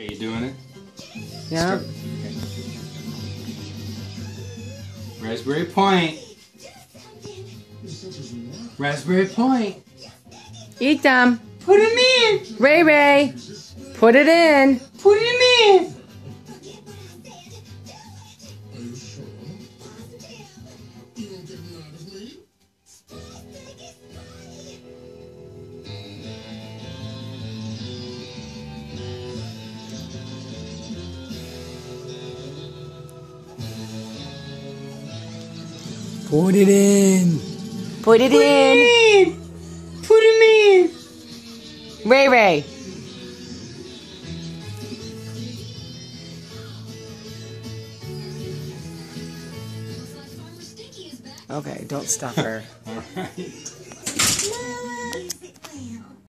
Okay, you doing it? Yeah. Okay. Raspberry Point. Raspberry Point. Eat them. Put them in. Ray Ray. Put it in. Put him in. Put it in. Put it Put in. in. Put him in. Ray Ray. Okay, don't stop her. All right.